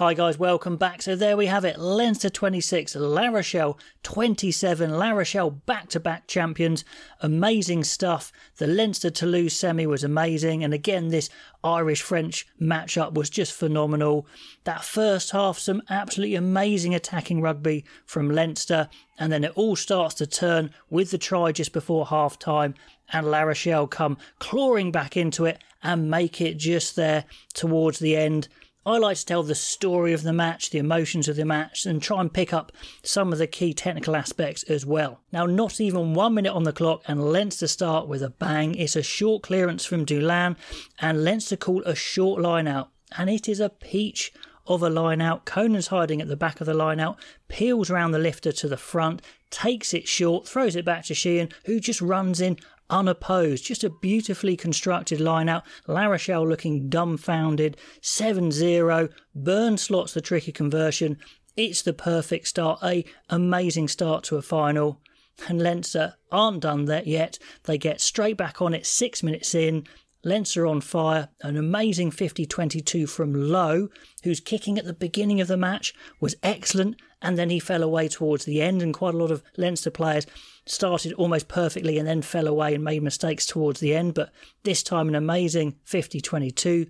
Hi guys, welcome back. So there we have it. Leinster 26, La Rochelle 27. La Rochelle back-to-back champions. Amazing stuff. The Leinster Toulouse semi was amazing. And again, this Irish-French matchup was just phenomenal. That first half, some absolutely amazing attacking rugby from Leinster. And then it all starts to turn with the try just before half-time. And La Rochelle come clawing back into it and make it just there towards the end. I like to tell the story of the match, the emotions of the match, and try and pick up some of the key technical aspects as well. Now, not even one minute on the clock, and Leinster start with a bang. It's a short clearance from Dulin, and Leinster call a short line out, and it is a peach of a line out. Conan's hiding at the back of the line out, peels around the lifter to the front, takes it short, throws it back to Sheehan, who just runs in unopposed. Just a beautifully constructed line out. La Rochelle looking dumbfounded. 7 0. Burn slots the tricky conversion. It's the perfect start. A amazing start to a final. And Leinster aren't done that yet. They get straight back on it six minutes in. Leinster on fire, an amazing 50 22 from Lowe, whose kicking at the beginning of the match was excellent, and then he fell away towards the end. And quite a lot of Leinster players started almost perfectly and then fell away and made mistakes towards the end. But this time, an amazing 50 22.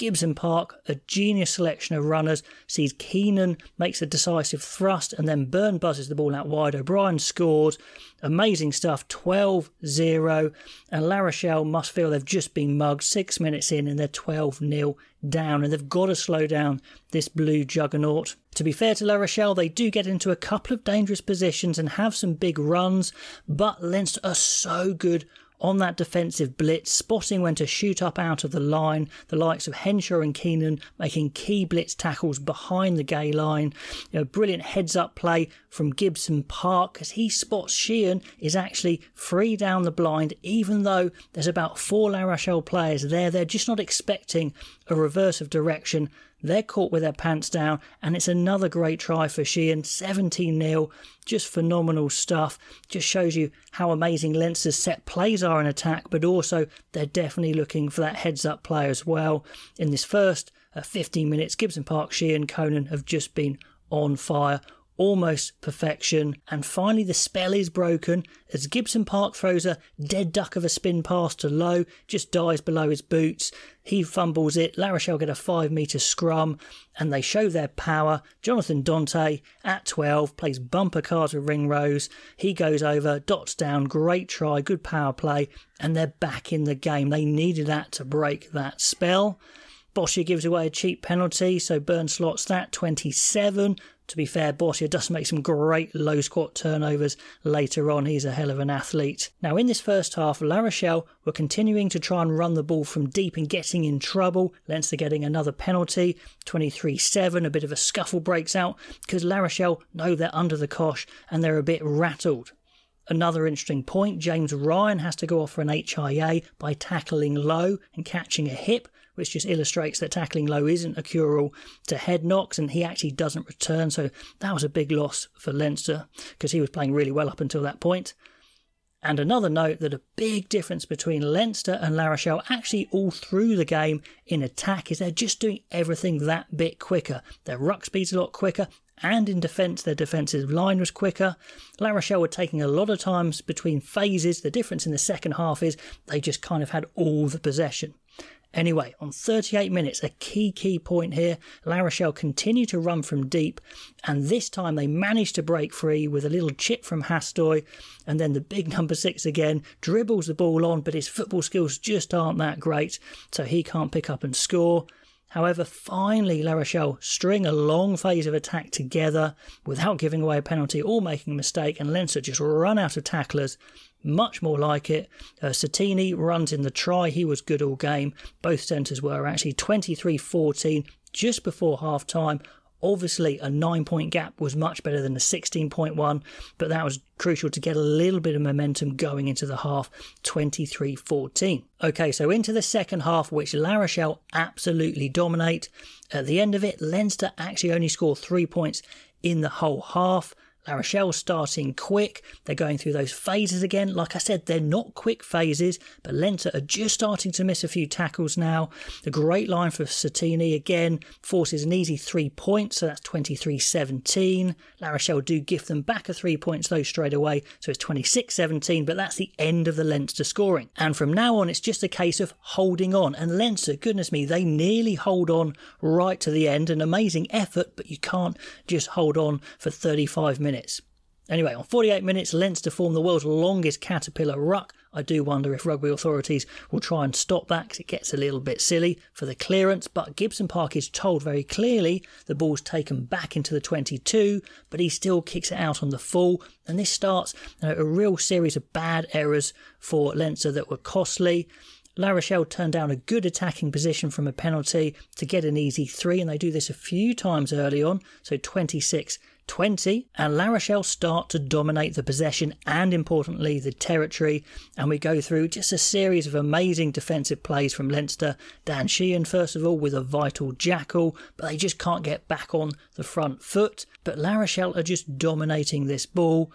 Gibson Park, a genius selection of runners, sees Keenan makes a decisive thrust and then Byrne buzzes the ball out wide. O'Brien scores. Amazing stuff, 12 0. And La Rochelle must feel they've just been mugged six minutes in and they're 12 0 down. And they've got to slow down this blue juggernaut. To be fair to La Rochelle, they do get into a couple of dangerous positions and have some big runs, but Leinster are so good on that defensive blitz, spotting when to shoot up out of the line, the likes of Henshaw and Keenan making key blitz tackles behind the gain line. You know, brilliant heads up play from Gibson Park as he spots Sheehan is actually free down the blind, even though there's about four La Rochelle players there. They're just not expecting a reverse of direction they're caught with their pants down, and it's another great try for Sheehan. 17 0. Just phenomenal stuff. Just shows you how amazing Leinster's set plays are in attack, but also they're definitely looking for that heads up play as well. In this first uh, 15 minutes, Gibson Park, Sheehan, Conan have just been on fire almost perfection. And finally, the spell is broken as Gibson Park throws a dead duck of a spin pass to Lowe, just dies below his boots. He fumbles it. La get a five metre scrum and they show their power. Jonathan Danty at 12 plays bumper cars with Ringrose. He goes over, dots down, great try, good power play, and they're back in the game. They needed that to break that spell. Boshier gives away a cheap penalty, so Byrne slots that 27. To be fair, Boshier does make some great low squat turnovers later on. He's a hell of an athlete. Now, in this first half, La Rochelle were continuing to try and run the ball from deep and getting in trouble. Leinster getting another penalty, 23 7. A bit of a scuffle breaks out because La Rochelle know they're under the cosh and they're a bit rattled. Another interesting point James Ryan has to go off for an HIA by tackling low and catching a hip which just illustrates that tackling low isn't a cure all to head knocks, and he actually doesn't return. So that was a big loss for Leinster because he was playing really well up until that point. And another note that a big difference between Leinster and La Rochelle actually all through the game in attack is they're just doing everything that bit quicker. Their ruck speed's a lot quicker, and in defence, their defensive line was quicker. La Rochelle were taking a lot of times between phases. The difference in the second half is they just kind of had all the possession. Anyway, on 38 minutes, a key, key point here. La Rochelle continue to run from deep, and this time they managed to break free with a little chip from Hastoy, and then the big number six again dribbles the ball on, but his football skills just aren't that great, so he can't pick up and score. However, finally, La Rochelle string a long phase of attack together without giving away a penalty or making a mistake, and Leinster just run out of tacklers much more like it. Uh, Seuteni runs in the try. He was good all game. Both centres were actually 23 14 just before half time. Obviously, a nine point gap was much better than a 16.1, but that was crucial to get a little bit of momentum going into the half 23 14. Okay, so into the second half, which La Rochelle absolutely dominate. At the end of it, Leinster actually only score three points in the whole half. La Rochelle starting quick. They're going through those phases again. Like I said, they're not quick phases, but Leinster are just starting to miss a few tackles now. The great line for Seuteni again forces an easy three points, so that's 23 17. La Rochelle do give them back a three points though straight away, so it's 26 17, but that's the end of the Leinster scoring. And from now on, it's just a case of holding on. And Leinster, goodness me, they nearly hold on right to the end. An amazing effort, but you can't just hold on for 35 minutes minutes. Anyway, on 48 minutes, Leinster form the world's longest caterpillar ruck. I do wonder if rugby authorities will try and stop that because it gets a little bit silly for the clearance. But Gibson Park is told very clearly the ball's taken back into the 22, but he still kicks it out on the full. And this starts you know, a real series of bad errors for Leinster that were costly. La Rochelle turned down a good attacking position from a penalty to get an easy three, and they do this a few times early on, so 26 20, and La Rochelle start to dominate the possession and, importantly, the territory. And we go through just a series of amazing defensive plays from Leinster. Dan Sheehan, first of all, with a vital jackal, but they just can't get back on the front foot. But La Rochelle are just dominating this ball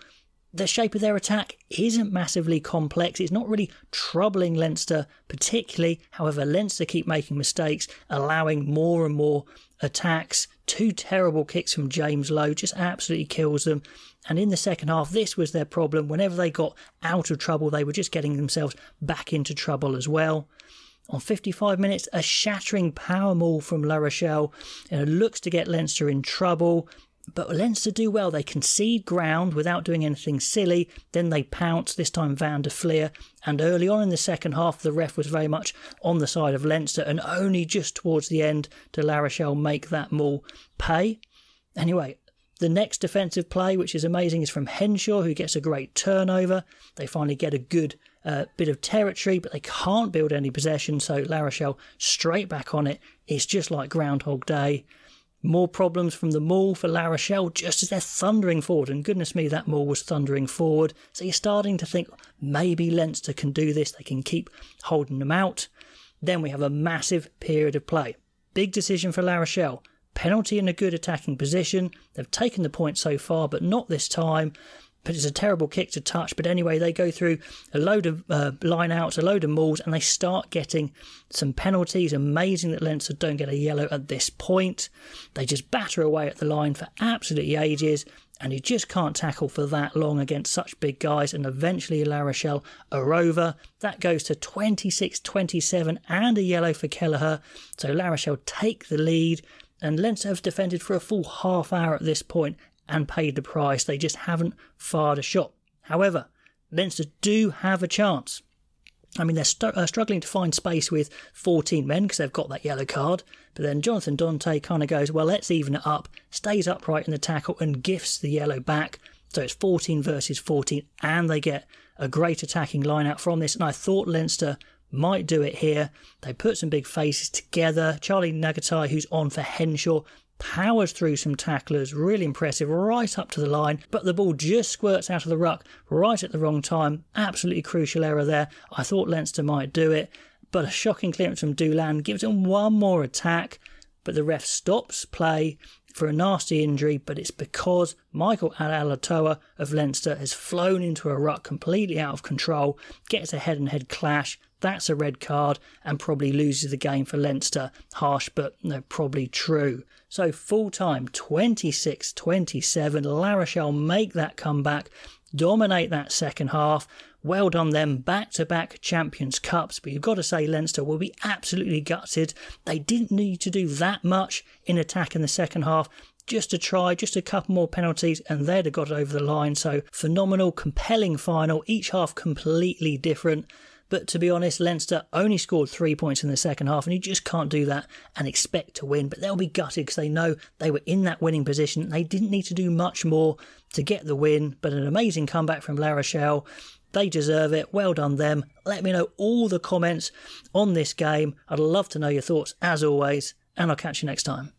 the shape of their attack isn't massively complex. It's not really troubling Leinster particularly. However, Leinster keep making mistakes, allowing more and more attacks. Two terrible kicks from James Lowe just absolutely kills them. And in the second half, this was their problem. Whenever they got out of trouble, they were just getting themselves back into trouble as well. On 55 minutes, a shattering power maul from La Rochelle. And it looks to get Leinster in trouble. But Leinster do well. They concede ground without doing anything silly. Then they pounce, this time Van der Flier. And early on in the second half, the ref was very much on the side of Leinster. And only just towards the end did La Rochelle make that maul pay. Anyway, the next defensive play, which is amazing, is from Henshaw, who gets a great turnover. They finally get a good uh, bit of territory, but they can't build any possession. So La Rochelle straight back on it. It's just like Groundhog Day. More problems from the maul for La Rochelle just as they're thundering forward. And goodness me, that maul was thundering forward. So you're starting to think maybe Leinster can do this. They can keep holding them out. Then we have a massive period of play. Big decision for La Rochelle. Penalty in a good attacking position. They've taken the point so far, but not this time but it's a terrible kick to touch. But anyway, they go through a load of uh, line outs, a load of mauls, and they start getting some penalties. Amazing that Leinster don't get a yellow at this point. They just batter away at the line for absolutely ages. And you just can't tackle for that long against such big guys. And eventually, La Rochelle are over. That goes to 26 27 and a yellow for Kelleher. So La Rochelle take the lead. And Leinster have defended for a full half hour at this point and paid the price. They just haven't fired a shot. However, Leinster do have a chance. I mean, they're st- uh, struggling to find space with 14 men because they've got that yellow card. But then Jonathan Danty kind of goes, well, let's even it up, stays upright in the tackle and gifts the yellow back. So it's 14 versus 14, and they get a great attacking line out from this. And I thought Leinster might do it here. They put some big faces together. Charlie Ngatai, who's on for Henshaw, powers through some tacklers, really impressive, right up to the line, but the ball just squirts out of the ruck right at the wrong time. Absolutely crucial error there. I thought Leinster might do it, but a shocking clearance from Dulin gives them one more attack, but the ref stops play for a nasty injury, but it's because Michael Alaalatoa of Leinster has flown into a ruck completely out of control, gets a head and head clash. That's a red card and probably loses the game for Leinster. Harsh, but no, probably true. So full time, 26 27. La Rochelle make that comeback, dominate that second half. Well done them, back to back Champions Cups. But you've got to say, Leinster will be absolutely gutted. They didn't need to do that much in attack in the second half just to try, just a couple more penalties, and they'd have got over the line. So, phenomenal, compelling final, each half completely different. But to be honest, Leinster only scored three points in the second half, and you just can't do that and expect to win. But they'll be gutted because they know they were in that winning position. They didn't need to do much more to get the win, but an amazing comeback from La Rochelle. They deserve it. Well done, them. Let me know all the comments on this game. I'd love to know your thoughts as always, and I'll catch you next time.